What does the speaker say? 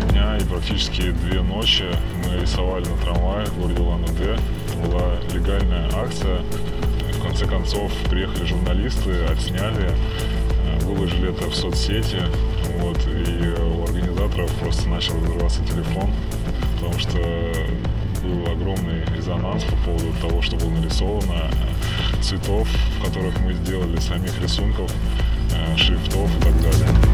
дня и практически две ночи мы рисовали на трамвае в городе Улан-Удэ. Была легальная акция. В конце концов приехали журналисты, отсняли, э, выложили это в соцсети. Вот, и у организаторов просто начал взрываться телефон, потому что был огромный резонанс по поводу того, что было нарисовано, цветов, в которых мы сделали, самих рисунков, э, шрифтов и так далее.